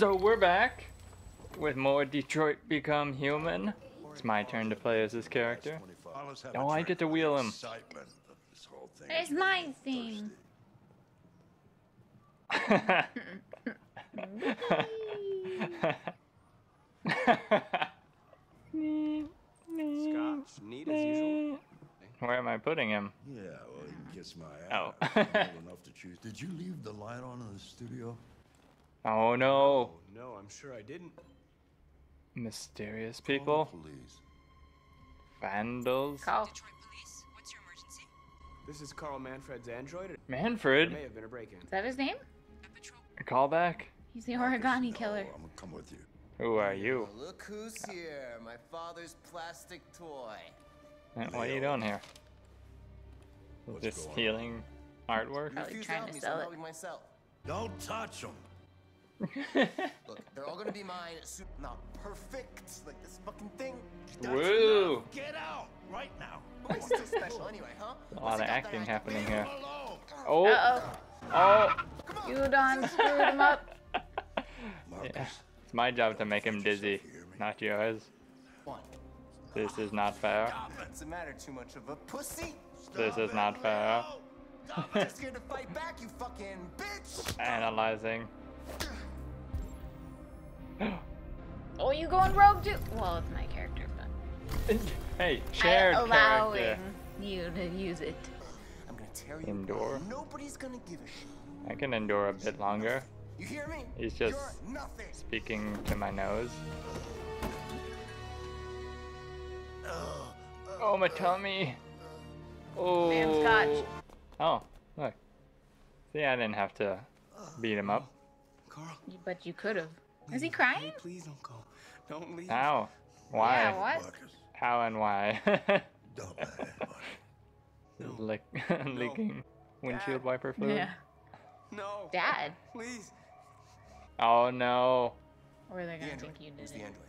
So we're back with more Detroit Become Human. It's my turn to play as this character. Oh, I get to wheel him. It's my thing. Scotch, neat as usual. Where am I putting him? Yeah, well, you can kiss my Oh. ass. I'm enough to choose. Did you leave the light on in the studio? Oh no. Oh, no, I'm sure I didn't. Mysterious Call the people. Police. Vandals. Call. Detroit Police, what's your emergency? This is Carl Manfred's android. It may Manfred. have been a break-in. Is that his name? A patrol. Call back. He's the origami killer. I'm gonna come with you. Who are you? Look who's here, my father's plastic toy. What are you doing here? What's This going on? healing artwork? Probably Refuse trying to me, sell it. myself. Don't touch them. Look, they're all gonna be mine. Soon. Not perfect, like this fucking thing. Woo! Get out right now. But what's so special anyway, huh? A lot of acting happening here. Oh! Uh Oh! oh. You done screwed him up. Markus, Yeah. It's my job to make him dizzy, not yours. One. This is not fair. What's the matter? Too much of a pussy? This is not fair. You're scared to fight back, you fucking bitch! Analyzing. Oh, you going rogue too? Well, it's my character, but hey, shared I allowing character. you to use it. I'm gonna tear you Endure. Nobody's gonna give a shit. I can endure a bit longer. You hear me? He's just You're nothing. speaking to my nose. Oh, my tummy. Oh. Man, Scotch. Oh, look. See, I didn't have to beat him up. Carl, But you could have. Is he crying? hey, please don't go. Don't leave. How? Why? Yeah, what? Markus, How and why? don't let anybody. Lick, leaking windshield wiper fluid. Yeah. No. Dad. Please. Oh no. Or they're The gonna android. think you Who's did the android?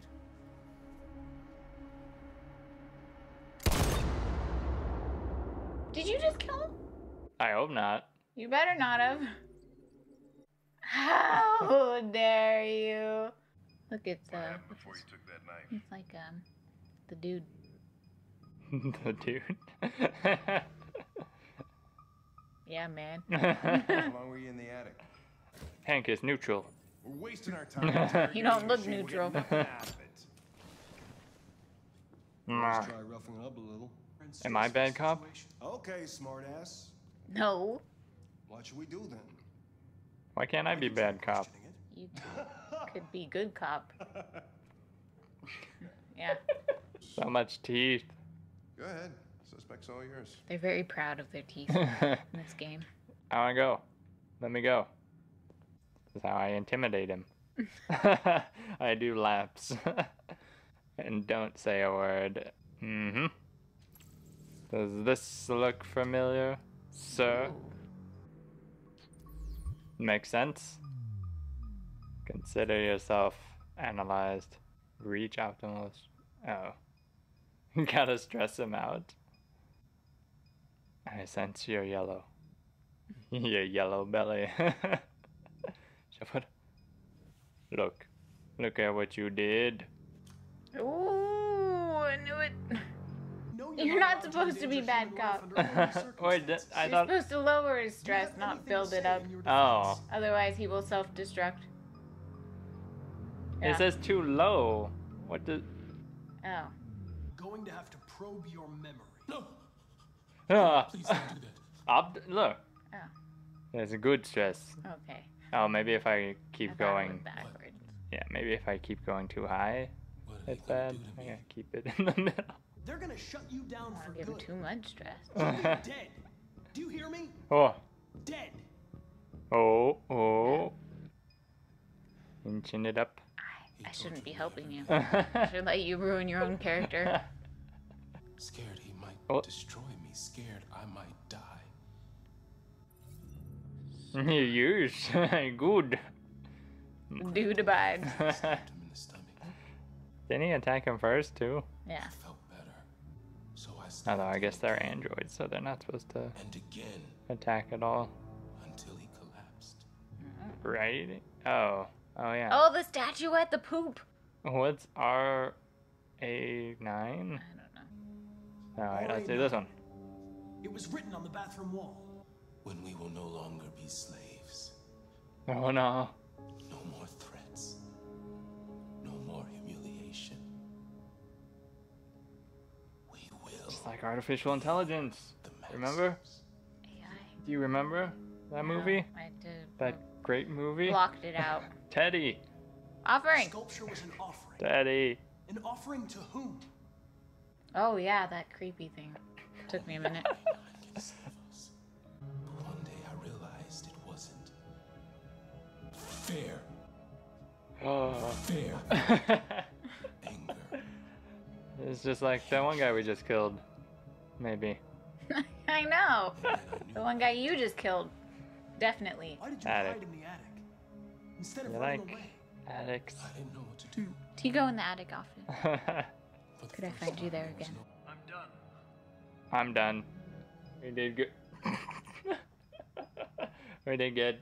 Did you just kill him? I hope not. You better not have. How dare you? Look, it's uh, what's his- it's like um, the dude. the dude. Yeah, man. How long were you in the attic? Hank is neutral. We're wasting our time. You don't look neutral. Mwah. Let's try roughing up a little. Am I bad cop? Okay, smartass. No, What should we do then? Why can't I be bad cop? you could be good cop. Yeah, So much teeth. Go ahead. Suspect's all yours. they're very proud of their teeth in this game. I wanna go. Let me go. That's how I intimidate him. I do laps. and don't say a word. Mm-hmm. Does this look familiar, sir? Makes sense. Consider yourself analyzed. Reach optimalist. Oh. Gotta stress him out. I sense your yellow. your yellow belly. Look. Look at what you did. Ooh, I knew it. You're not supposed to be bad cop. Wait, th- I You're thought. supposed to lower his stress, not build it up. Oh. Otherwise, he will self-destruct. It says too low. What the. Oh. Going to have to probe your memory. No, Ah. please don't do that. Up. Look. Oh. There's a good stress. Okay. Oh, maybe if I keep I thought it was going. backwards. Yeah, maybe if I keep going too high, What are they it's gonna bad. do to I me? gotta keep it in the middle. They're gonna shut you down I'll for give him good. too much stress. Dead. Do you hear me? Oh. Dead. Oh. Oh. Inching it up. I, I shouldn't be helping you. I should let you ruin your own character. Scared he might Oh. destroy me. Scared I might die. Use. Good. Dude abides. Stabbed him in the stomach. Didn't he attack him first, too? Yeah. Although stabbed I guess they're androids, so they're not supposed to And again attack at all. until he collapsed. Right? Oh. Oh yeah. Oh, the statuette, the poop. What's R A nine? I don't know. Alright, let's do this one. It was written on the bathroom wall. When we will no longer be slaves. Oh no. No like artificial intelligence. Remember? AI. Do you remember that movie? I did. That great movie? blocked it out. Teddy. Offering. Sculpture was an offering. Teddy. An offering to whom? Oh yeah, that creepy thing. Took me a minute. Can save us. But one day I realized it wasn't fair. Oh. Fair anger. it's just like that one guy we just killed. Maybe. I know. And then I knew The one guy you just killed. Definitely. Why did you Attic. hide in the attic? Instead of You running like away. addicts. I didn't know what to do. Do you go in the attic often? The Could I find you there again? I'm done. I'm done. We did good. we did good.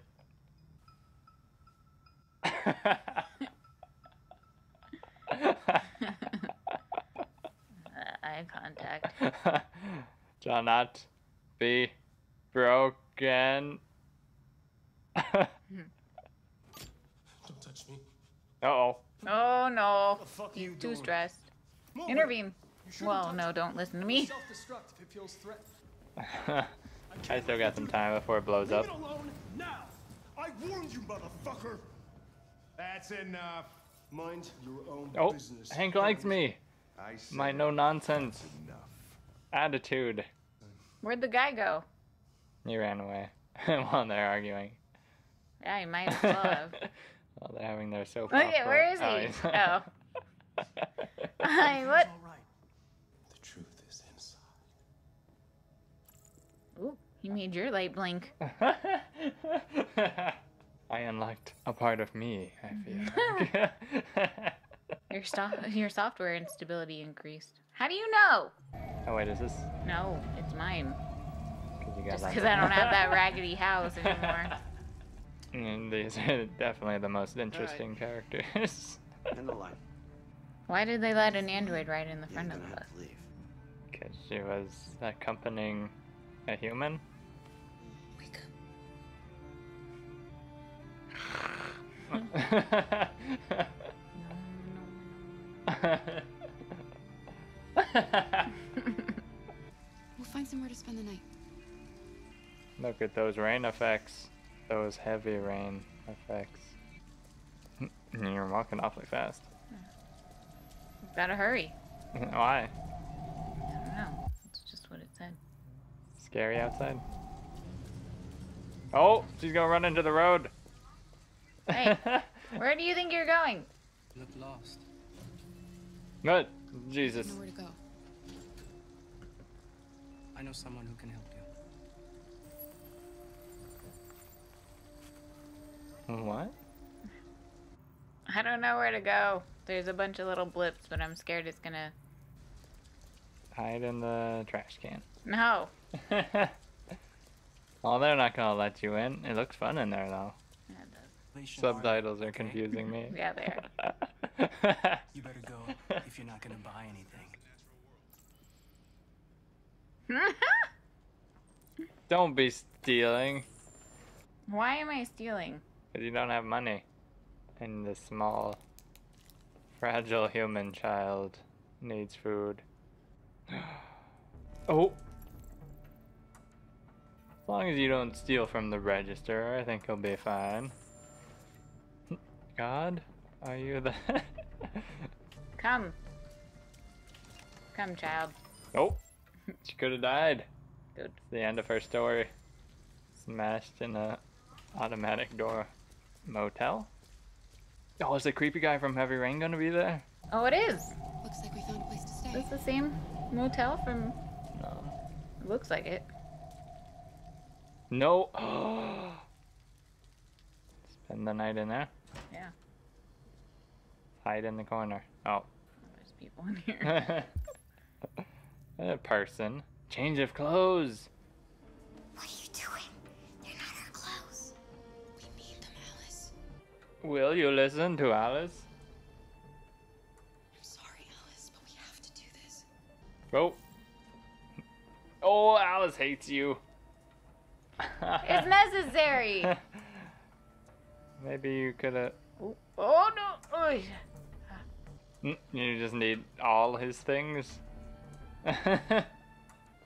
Uh, eye contact. Shall not be broken. uh Don't touch me. oh. Oh no. The fuck are you Too doing? stressed. Move. Intervene. Well, no, don't listen to me. Self-destruct if it feels. I still got some time before it blows Leave up. it alone now. I warned you, motherfucker. That's enough. Mind your own Oh, business. Hank likes me. I said My no nonsense attitude. Where'd the guy go? He ran away while they're arguing. Yeah, he might as well have. while they're having their soap Okay, opera. where is Oh, he? he's- Oh. Hi, what? All right. The truth is inside. Ooh, he made your light blink. I unlocked a part of me, I feel. like. Your sto- your software instability increased. How do you know? oh wait, is this? No, it's mine. 'cause you got Just because I don't have that raggedy house anymore. And These are definitely the most interesting characters. In the line. Why did they let an android right in the You're front of the bus? have to leave. Because she was accompanying a human. Wake up. We'll find somewhere to spend the night. Look at those rain effects. Those heavy rain effects. You're walking awfully fast. Gotta hurry. Why? I don't know. It's just what it said. Scary outside? Oh, she's gonna run into the road. Hey, where do you think you're going? Look lost. Good. Jesus. Nowhere to go. I know someone who can help you. What? I don't know where to go. There's a bunch of little blips, but I'm scared it's gonna. Hide in the trash can. No. well, they're not gonna let you in. It looks fun in there though. Yeah, it does. Subtitles are confusing me. Yeah, they You better go if you're not gonna buy anything. Don't be stealing, Why am I stealing? because you don't have money. And the small, fragile human child needs food. oh! As long as you don't steal from the register, I think he'll be fine. God, are you the. Come. Come, child. oh! She could have died. Good. It's the end of her story. Smashed in a automatic door motel. Oh, is the creepy guy from Heavy Rain gonna be there? Oh, it is. Looks like we found a place to stay. That's the same motel from. No. Looks like it. No. Spend the night in there. Yeah. Hide in the corner. Oh. There's people in here. a person. Change of clothes. What are you doing? They're not our clothes. We need them, Alice. Will you listen to Alice? I'm sorry, Alice, but we have to do this. Oh. Oh, Alice hates you. It's necessary. Maybe you could have. Oh, oh no! You just need all his things.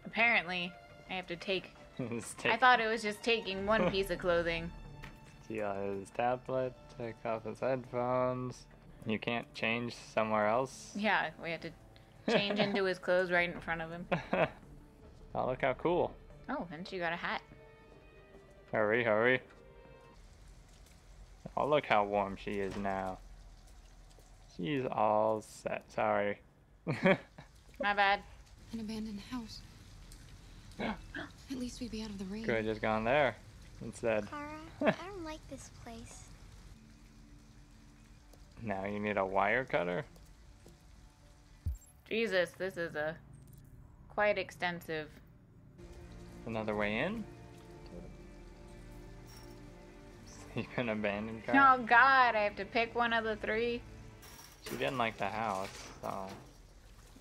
Apparently, I have to take. I thought it was just taking one piece of clothing. steal his tablet, take off his headphones. You can't change somewhere else. Yeah, we had to change into his clothes right in front of him. oh, look how cool. Oh, and she got a hat. Hurry, hurry. Oh, look how warm she is now. She's all set. Sorry. My bad. An abandoned house. At least we'd be out of the rain. Could have just gone there instead. Kara, I don't like this place. Now you need a wire cutter? Jesus, this is a quite extensive. Another way in? You can abandon car? Oh God, I have to pick one of the three. She didn't like the house, so.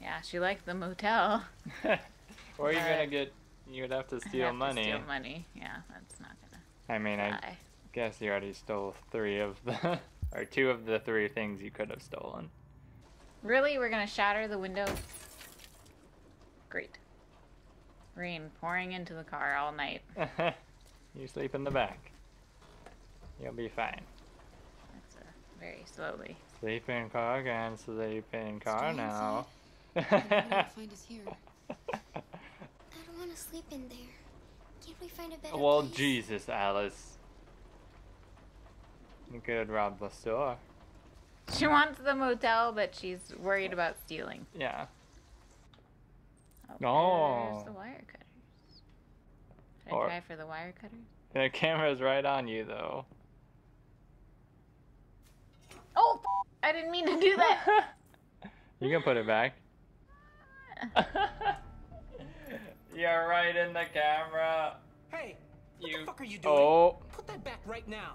Yeah, she liked the motel. or you're gonna get. You'd have to steal have to money. steal money. Yeah, that's not gonna. I mean, I guess you already stole three of the. or two of the three things you could have stolen. Really, we're gonna shatter the window? Great. Rain pouring into the car all night. you sleep in the back. You'll be fine. That's uh, very slowly. Sleep in car again, sleep in car stay now. Find us here. I don't want to sleep in there. Can't we find a better well, place? Jesus, Alice. You could rob the store. She wants the motel, but she's worried about stealing. Yeah. Oh, Oh. There's the wire cutters. Should Or- I try for the wire cutters? The camera's right on you, though. Oh, I didn't mean to do that. You can put it back. You're right in the camera. Hey, what You. the fuck are you doing? Oh. Put that back right now.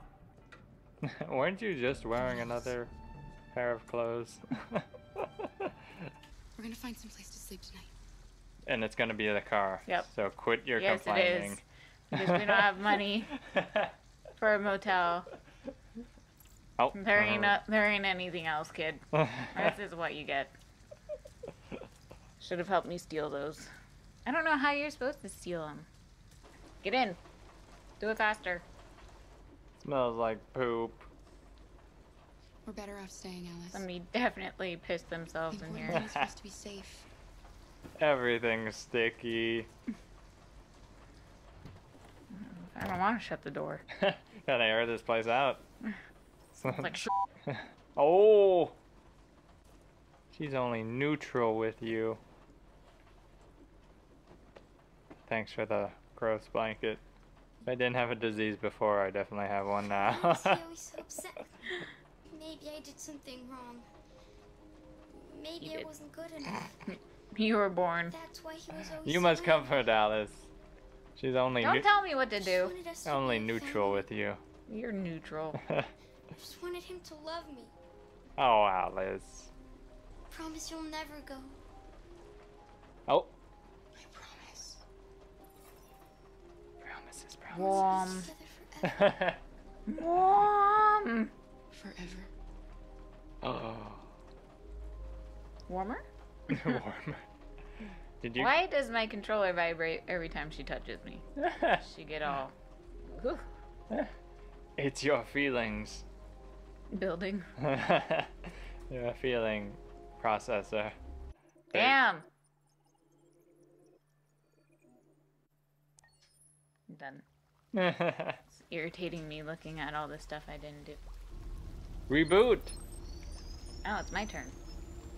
Weren't you just wearing another pair of clothes? We're gonna find some place to sleep tonight. and it's gonna be the car. Yep. So quit your yes, it complaining. is. Because we don't have money for a motel. Oh. There ain't uh, no, there ain't anything else, kid. this is what you get. Should have helped me steal those. I don't know how you're supposed to steal them. Get in. Do it faster. Smells like poop. We're better off staying, Alice. Somebody definitely pissed themselves in here. We're supposed to be safe. Everything's sticky. I don't want to shut the door. Gotta air this place out. It's like, sh- oh! She's only neutral with you. Thanks for the gross blanket. If I didn't have a disease before, I definitely have one now. is he so upset? Maybe I did something wrong. Maybe You I wasn't good enough. you were born. That's why he was always you must come for Alice. She's only Don't tell me what to do. wanted us to only neutral family. with you. You're neutral. I just wanted him to love me. oh, Alice. Promise you'll never go. Oh. I promise. Promises, Warm. Together forever. promises. Warm. Forever. oh. Warmer? Warm. Did you? Why does my controller vibrate every time she touches me? She get all it's your feelings. Building. your feeling processor. Damn. Done. It's irritating me looking at all the stuff I didn't do. Reboot. Oh, it's my turn.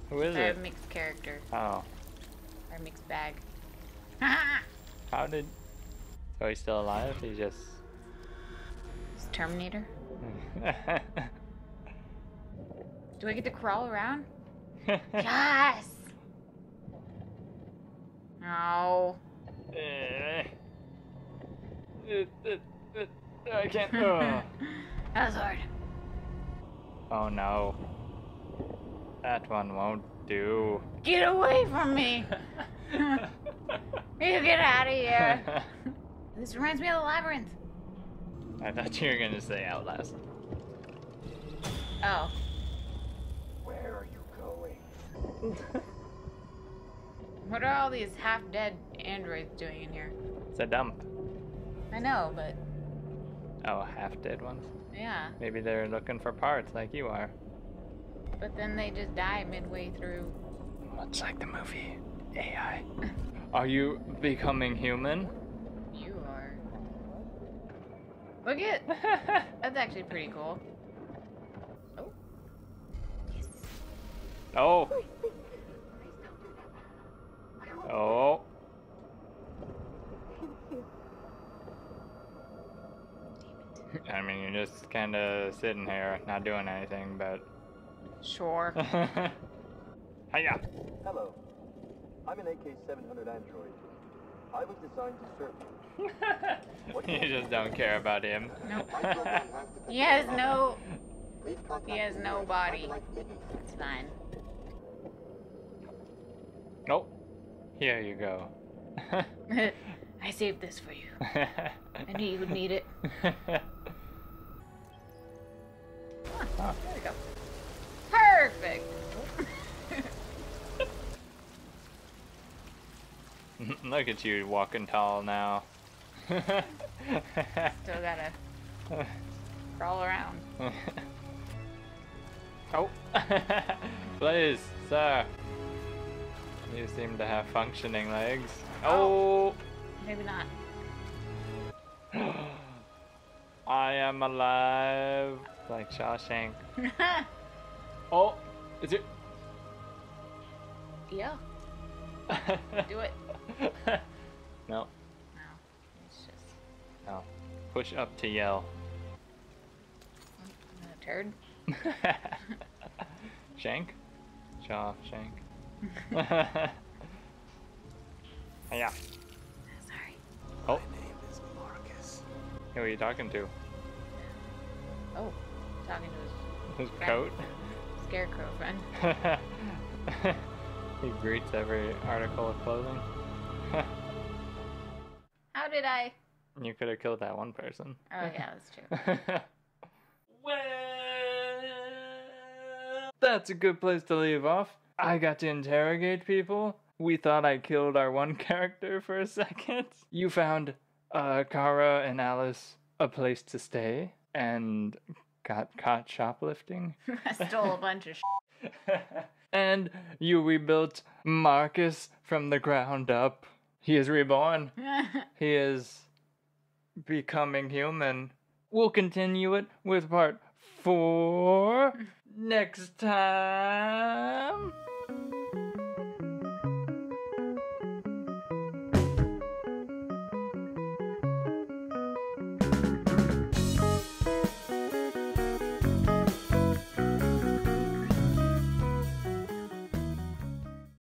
Who is I have it? mixed character Oh, or mixed bag. how did? So he's still alive? He just. It's Terminator. Do I get to crawl around? yes. No. Eh. I can't. Ugh. That was hard. Oh no. That one won't do. Get away from me! you get out of here! this reminds me of the labyrinth. I thought you were gonna say Outlast. Oh. Where are you going? What are all these half-dead androids doing in here? It's a dump. I know, but Oh, half dead ones. yeah. Maybe they're looking for parts like you are. But then they just die midway through. Much like the movie AI. Are you becoming human? You are. Look at. That's actually pretty cool. Oh. Yes. Oh. Oh. I mean, you're just kind of sitting here, not doing anything, but. Sure. Hiya! Hello. I'm an AK-700 android. I was designed to serve you. you just don't care about him. He has no. He has no body. It's fine. Oh, here you go. I saved this for you. I knew you would need it. Ah. There we go. Perfect. Look at you walking tall now. Still gotta crawl around. oh, please, sir. You seem to have functioning legs. Oh, oh. Maybe not. I am alive, like Shawshank. Oh, is it? yeah. Do it. No, No. It's just no. Push up to yell. a turd. Shank? Shaw, Shank. yeah. Sorry. Oh, My name is Markus. who are you talking to? Oh, talking to His Friend. coat? scarecrow friend. he greets every article of clothing. How did I? you could have killed that one person. Oh yeah, that's true. well, That's a good place to leave off. I got to interrogate people. We thought I killed our one character for a second. You found uh, Kara and Alice a place to stay and got caught shoplifting. I stole a bunch of. Sh- and you rebuilt Markus from the ground up. He is reborn. He is becoming human. We'll continue it with part four next time.